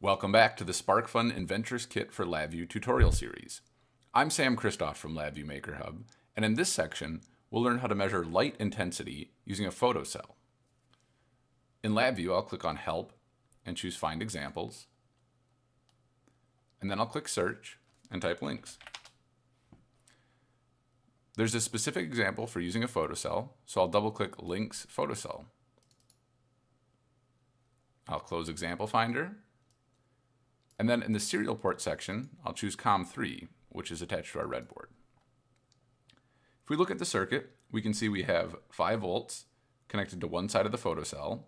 Welcome back to the SparkFun Inventors Kit for LabVIEW tutorial series. I'm Sam Kristoff from LabVIEW Maker Hub, and in this section, we'll learn how to measure light intensity using a photocell. In LabVIEW, I'll click on Help and choose Find Examples, and then I'll click Search and type LINX. There's a specific example for using a photocell, so I'll double-click LINX Photocell. I'll close Example Finder and then in the serial port section, I'll choose COM3, which is attached to our RedBoard. If we look at the circuit, we can see we have 5 volts connected to one side of the photocell.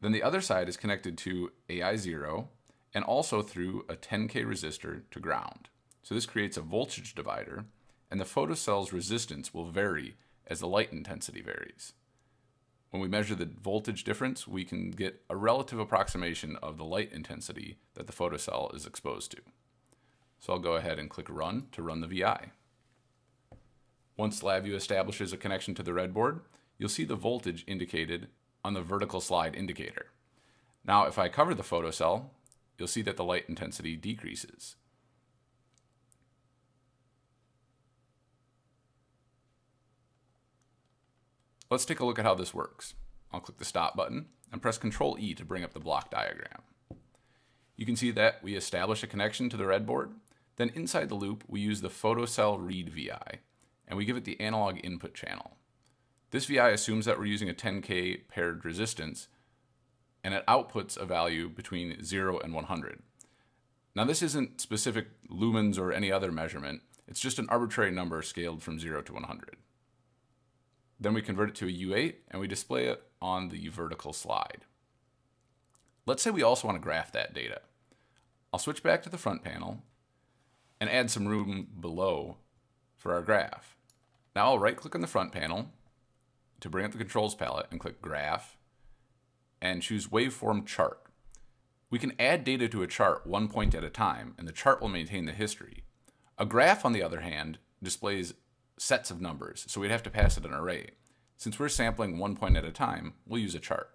Then the other side is connected to AI0 and also through a 10K resistor to ground. So this creates a voltage divider, and the photocell's resistance will vary as the light intensity varies. When we measure the voltage difference, we can get a relative approximation of the light intensity that the photocell is exposed to. So I'll go ahead and click Run to run the VI. Once LabVIEW establishes a connection to the RedBoard, you'll see the voltage indicated on the vertical slide indicator. Now, if I cover the photocell, you'll see that the light intensity decreases. Let's take a look at how this works. I'll click the stop button and press Ctrl E to bring up the block diagram. You can see that we establish a connection to the RedBoard. Then inside the loop, we use the photocell read VI, and we give it the analog input channel. This VI assumes that we're using a 10K paired resistance, and it outputs a value between 0 and 100. Now this isn't specific lumens or any other measurement, it's just an arbitrary number scaled from 0 to 100. Then we convert it to a U8 and we display it on the vertical slide. Let's say we also want to graph that data. I'll switch back to the front panel and add some room below for our graph. Now I'll right click on the front panel to bring up the controls palette and click graph and choose waveform chart. We can add data to a chart one point at a time and the chart will maintain the history. A graph on the other hand displays sets of numbers, so we'd have to pass it an array. Since we're sampling one point at a time, we'll use a chart.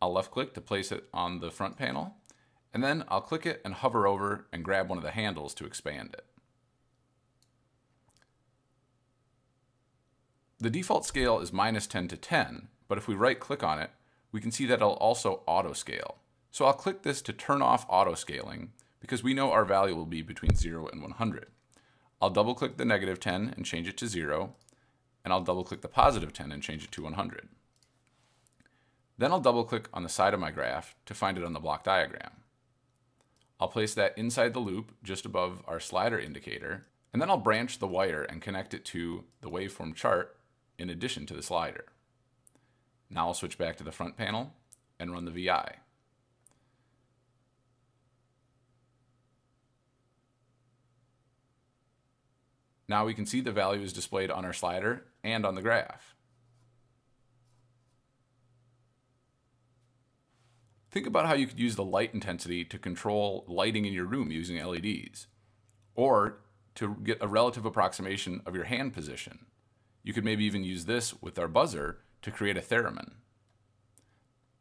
I'll left click to place it on the front panel, and then I'll click it and hover over and grab one of the handles to expand it. The default scale is minus 10 to 10, but if we right click on it, we can see that it'll also auto scale. So I'll click this to turn off auto scaling because we know our value will be between 0 and 100. I'll double click the negative 10 and change it to 0, and I'll double click the positive 10 and change it to 100. Then I'll double click on the side of my graph to find it on the block diagram. I'll place that inside the loop just above our slider indicator, and then I'll branch the wire and connect it to the waveform chart in addition to the slider. Now I'll switch back to the front panel and run the VI. Now we can see the value is displayed on our slider and on the graph. Think about how you could use the light intensity to control lighting in your room using LEDs, or to get a relative approximation of your hand position. You could maybe even use this with our buzzer to create a theremin.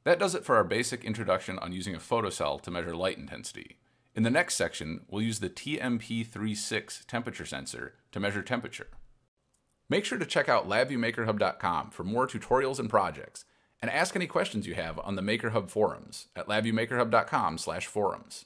That does it for our basic introduction on using a photocell to measure light intensity. In the next section, we'll use the TMP36 temperature sensor to measure temperature. Make sure to check out labviewmakerhub.com for more tutorials and projects, and ask any questions you have on the MakerHub forums at labviewmakerhub.com/forums.